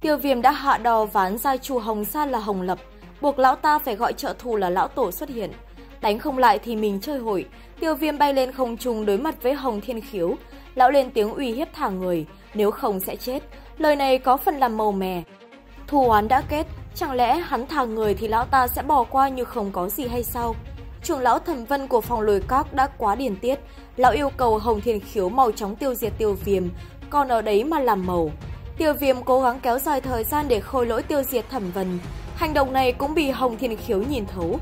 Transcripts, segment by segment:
Tiêu viêm đã hạ đò ván ra chu Hồng Sa là Hồng Lập, buộc lão ta phải gọi trợ thù là lão tổ xuất hiện. Đánh không lại thì mình chơi hội, tiêu viêm bay lên không trung đối mặt với Hồng Thiên Khiếu. Lão lên tiếng uy hiếp thả người, nếu không sẽ chết. Lời này có phần làm màu mè. Thù oán đã kết, chẳng lẽ hắn thả người thì lão ta sẽ bỏ qua như không có gì hay sao? Trưởng lão thẩm vân của phòng lồi các đã quá điển tiết, lão yêu cầu Hồng Thiên Khiếu mau chóng tiêu diệt tiêu viêm, còn ở đấy mà làm màu. Tiêu viêm cố gắng kéo dài thời gian để khôi lỗi tiêu diệt thẩm vân. Hành động này cũng bị Hồng Thiên Khiếu nhìn thấu.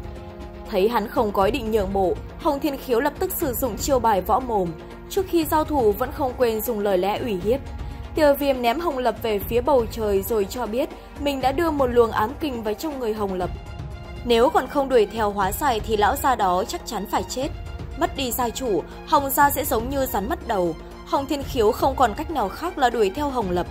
Thấy hắn không có ý định nhượng bộ, Hồng Thiên Khiếu lập tức sử dụng chiêu bài võ mồm. Trước khi giao thủ vẫn không quên dùng lời lẽ ủy hiếp. Tiêu viêm ném Hồng Lập về phía bầu trời rồi cho biết mình đã đưa một luồng ám kinh vào trong người Hồng Lập. Nếu còn không đuổi theo hóa giải thì lão gia đó chắc chắn phải chết. Mất đi gia chủ, Hồng gia sẽ giống như rắn mất đầu. Hồng Thiên Khiếu không còn cách nào khác là đuổi theo Hồng Lập.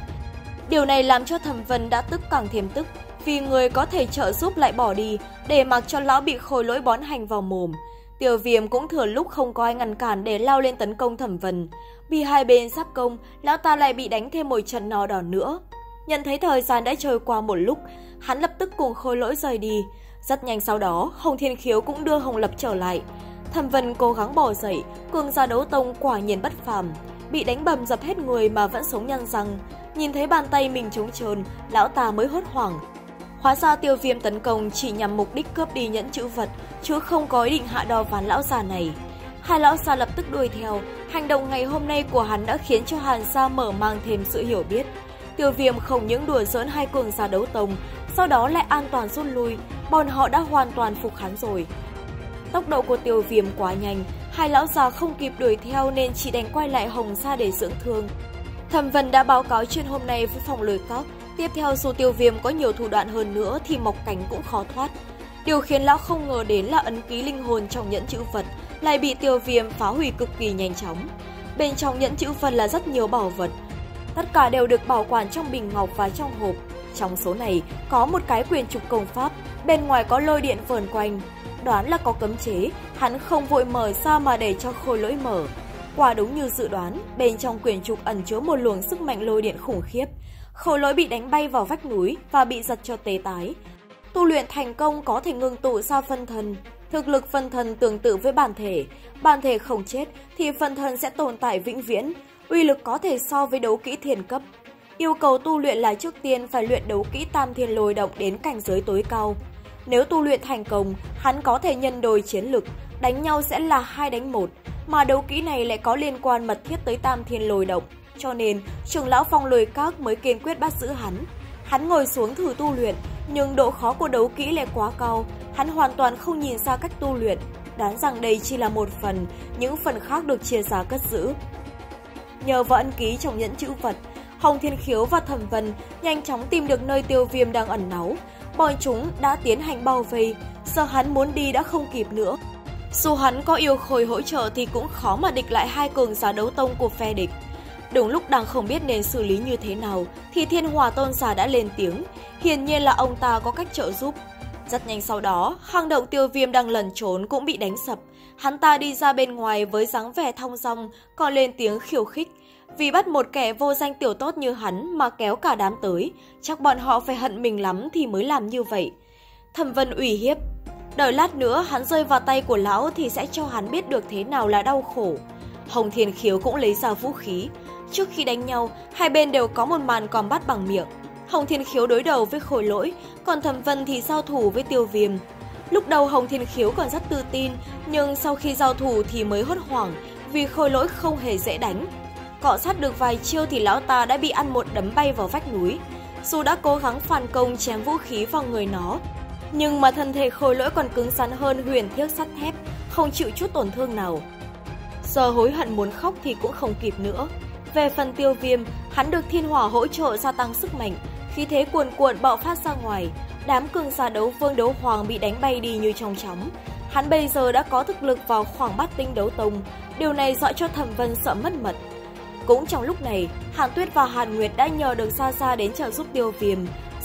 Điều này làm cho Thẩm Vân đã tức càng thêm tức, vì người có thể trợ giúp lại bỏ đi, để mặc cho lão bị khôi lỗi bón hành vào mồm. Tiêu viêm cũng thừa lúc không có ai ngăn cản để lao lên tấn công Thẩm Vân. Vì hai bên sắp công, lão ta lại bị đánh thêm một trận no đỏ nữa. Nhận thấy thời gian đã trôi qua một lúc, hắn lập tức cùng khôi lỗi rời đi. Rất nhanh sau đó, Hồng Thiên Khiếu cũng đưa Hồng Lập trở lại. Thẩm Vân cố gắng bỏ dậy, cường gia đấu tông quả nhiên bất phàm. Bị đánh bầm dập hết người mà vẫn sống nhăn răng. Nhìn thấy bàn tay mình trống trơn, lão ta mới hốt hoảng. Hóa ra tiêu viêm tấn công chỉ nhằm mục đích cướp đi nhẫn chữ vật, chứ không có ý định hạ đo ván lão già này. Hai lão già lập tức đuổi theo, hành động ngày hôm nay của hắn đã khiến cho Hàn Sa mở mang thêm sự hiểu biết. Tiêu viêm không những đùa giỡn hai cường giả đấu tông, sau đó lại an toàn rút lui, bọn họ đã hoàn toàn phục hắn rồi. Tốc độ của tiêu viêm quá nhanh, hai lão già không kịp đuổi theo nên chỉ đành quay lại Hồng Sa để dưỡng thương. Thẩm Vân đã báo cáo chuyện hôm nay với phòng lời cóc, tiếp theo dù tiêu viêm có nhiều thủ đoạn hơn nữa thì Mộc Cảnh cũng khó thoát. Điều khiến lão không ngờ đến là ấn ký linh hồn trong nhẫn chữ vật lại bị tiêu viêm phá hủy cực kỳ nhanh chóng. Bên trong nhẫn chữ vật là rất nhiều bảo vật. Tất cả đều được bảo quản trong bình ngọc và trong hộp. Trong số này có một cái quyền trục công pháp, bên ngoài có lôi điện vờn quanh. Đoán là có cấm chế, hắn không vội mở ra mà để cho khôi lỗi mở. Quả đúng như dự đoán, bên trong quyền trục ẩn chứa một luồng sức mạnh lôi điện khủng khiếp. khẩu lỗi bị đánh bay vào vách núi và bị giật cho tế tái. Tu luyện thành công có thể ngừng tụ ra phân thân Thực lực phân thân tương tự với bản thể. Bản thể không chết thì phân thân sẽ tồn tại vĩnh viễn. Uy lực có thể so với đấu kỹ thiền cấp. Yêu cầu tu luyện là trước tiên phải luyện đấu kỹ tam thiên lôi động đến cảnh giới tối cao. Nếu tu luyện thành công, hắn có thể nhân đôi chiến lực, đánh nhau sẽ là hai đánh một, mà đấu kỹ này lại có liên quan mật thiết tới tam thiên lôi động. Cho nên, trưởng lão phong lôi các mới kiên quyết bắt giữ hắn. Hắn ngồi xuống thử tu luyện, nhưng độ khó của đấu kỹ lại quá cao, hắn hoàn toàn không nhìn ra cách tu luyện. Đoán rằng đây chỉ là một phần, những phần khác được chia ra cất giữ. Nhờ vào ân ký trong nhẫn chữ vật, Hồng Thiên Khiếu và Thẩm Vân nhanh chóng tìm được nơi tiêu viêm đang ẩn náu. Bọn chúng đã tiến hành bao vây, giờ hắn muốn đi đã không kịp nữa. Dù hắn có yêu khôi hỗ trợ thì cũng khó mà địch lại hai cường giả đấu tông của phe địch. Đúng lúc đang không biết nên xử lý như thế nào thì thiên hòa tôn giả đã lên tiếng. Hiển nhiên là ông ta có cách trợ giúp. Rất nhanh sau đó, hang động tiêu viêm đang lẩn trốn cũng bị đánh sập. Hắn ta đi ra bên ngoài với dáng vẻ thong dong, còn lên tiếng khiêu khích. Vì bắt một kẻ vô danh tiểu tốt như hắn mà kéo cả đám tới, chắc bọn họ phải hận mình lắm thì mới làm như vậy. Thẩm Vân ủy hiếp. Đợi lát nữa hắn rơi vào tay của lão thì sẽ cho hắn biết được thế nào là đau khổ. Hồng Thiên Khiếu cũng lấy ra vũ khí. Trước khi đánh nhau, hai bên đều có một màn còn bắt bằng miệng. Hồng Thiên Khiếu đối đầu với khối lỗi, còn Thẩm Vân thì giao thủ với tiêu viêm. Lúc đầu Hồng Thiên Khiếu còn rất tự tin, nhưng sau khi giao thủ thì mới hốt hoảng vì Khôi lỗi không hề dễ đánh. Cọ sát được vài chiêu thì lão ta đã bị ăn một đấm bay vào vách núi. Dù đã cố gắng phản công chém vũ khí vào người nó, nhưng mà thân thể khối lỗi còn cứng rắn hơn huyền thiếc sắt thép, không chịu chút tổn thương nào. Giờ hối hận muốn khóc thì cũng không kịp nữa. Về phần tiêu viêm, hắn được thiên hỏa hỗ trợ gia tăng sức mạnh, khí thế cuồn cuộn bạo phát ra ngoài, đám cường giả đấu vương đấu hoàng bị đánh bay đi như trong chóng. Hắn bây giờ đã có thực lực vào khoảng bát tinh đấu tông, điều này dọa cho thẩm vân sợ mất mật. Cũng trong lúc này, Hàn Tuyết và Hàn Nguyệt đã nhờ được Sa Sa đến trợ giúp tiêu viêm.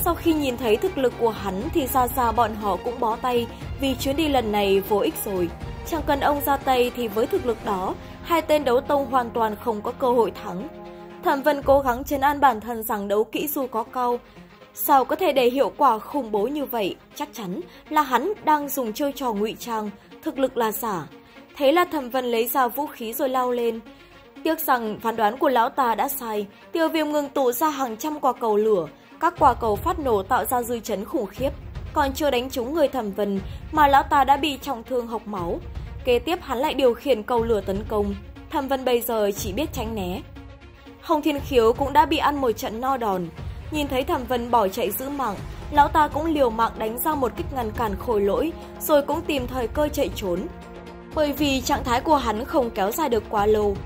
Sau khi nhìn thấy thực lực của hắn thì ra ra bọn họ cũng bó tay vì chuyến đi lần này vô ích rồi. Chẳng cần ông ra tay thì với thực lực đó, hai tên đấu tông hoàn toàn không có cơ hội thắng. Thẩm Vân cố gắng chấn an bản thân rằng đấu kỹ dù có cao, Sao có thể để hiệu quả khủng bố như vậy? Chắc chắn là hắn đang dùng chơi trò ngụy trang, thực lực là giả. Thế là thẩm vân lấy ra vũ khí rồi lao lên. Tiếc rằng phán đoán của lão ta đã sai, tiêu viêm ngừng tụ ra hàng trăm quả cầu lửa, các quả cầu phát nổ tạo ra dư chấn khủng khiếp. Còn chưa đánh trúng người thẩm vân mà lão ta đã bị trọng thương hộc máu. Kế tiếp hắn lại điều khiển cầu lửa tấn công. Thẩm vân bây giờ chỉ biết tránh né. Hồng Thiên Khiếu cũng đã bị ăn một trận no đòn. Nhìn thấy thẩm vân bỏ chạy giữ mạng, lão ta cũng liều mạng đánh ra một kích ngăn cản khôi lỗi, rồi cũng tìm thời cơ chạy trốn. Bởi vì trạng thái của hắn không kéo dài được quá lâu.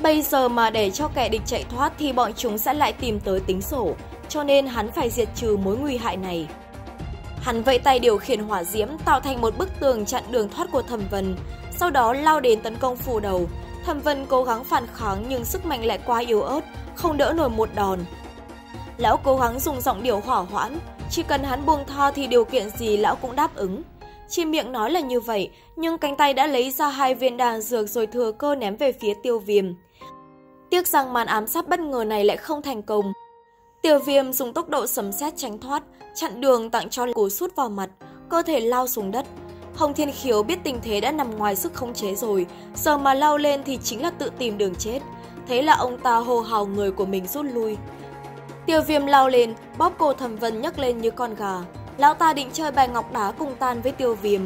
Bây giờ mà để cho kẻ địch chạy thoát thì bọn chúng sẽ lại tìm tới tính sổ, cho nên hắn phải diệt trừ mối nguy hại này. Hắn vẫy tay điều khiển hỏa diễm tạo thành một bức tường chặn đường thoát của Thẩm Vân, sau đó lao đến tấn công phủ đầu. Thẩm Vân cố gắng phản kháng nhưng sức mạnh lại quá yếu ớt, không đỡ nổi một đòn. Lão cố gắng dùng giọng điệu hỏa hoãn, chỉ cần hắn buông tha thì điều kiện gì lão cũng đáp ứng. Chỉ miệng nói là như vậy, nhưng cánh tay đã lấy ra hai viên đàn dược rồi thừa cơ ném về phía tiêu viêm. Tiếc rằng màn ám sát bất ngờ này lại không thành công. Tiêu viêm dùng tốc độ sấm sét tránh thoát, chặn đường tặng cho cú sút vào mặt, cơ thể lao xuống đất. Hồng Thiên Khiếu biết tình thế đã nằm ngoài sức khống chế rồi, giờ mà lao lên thì chính là tự tìm đường chết. Thế là ông ta hô hào người của mình rút lui. Tiêu viêm lao lên, bóp cổ thẩm vân nhấc lên như con gà. Lão ta định chơi bài ngọc đá cùng tan với tiêu viêm.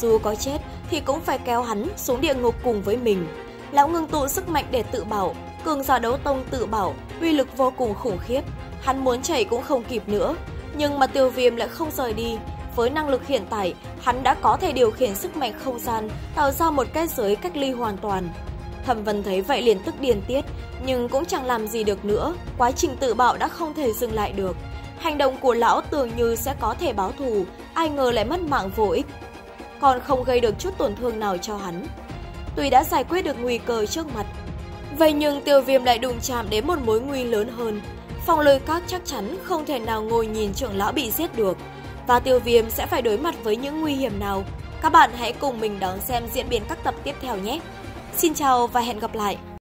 Dù có chết thì cũng phải kéo hắn xuống địa ngục cùng với mình. Lão ngưng tụ sức mạnh để tự bảo, cường giả đấu tông tự bảo, uy lực vô cùng khủng khiếp. Hắn muốn chạy cũng không kịp nữa, nhưng mà tiêu viêm lại không rời đi. Với năng lực hiện tại, hắn đã có thể điều khiển sức mạnh không gian, tạo ra một cái giới cách ly hoàn toàn. Thẩm Vân thấy vậy liền tức điên tiết, nhưng cũng chẳng làm gì được nữa, quá trình tự bạo đã không thể dừng lại được. Hành động của lão tưởng như sẽ có thể báo thù, ai ngờ lại mất mạng vô ích. Còn không gây được chút tổn thương nào cho hắn. Tuy đã giải quyết được nguy cơ trước mặt, vậy nhưng tiêu viêm lại đụng chạm đến một mối nguy lớn hơn. Phong lôi các chắc chắn không thể nào ngồi nhìn trưởng lão bị giết được. Và tiêu viêm sẽ phải đối mặt với những nguy hiểm nào. Các bạn hãy cùng mình đón xem diễn biến các tập tiếp theo nhé. Xin chào và hẹn gặp lại!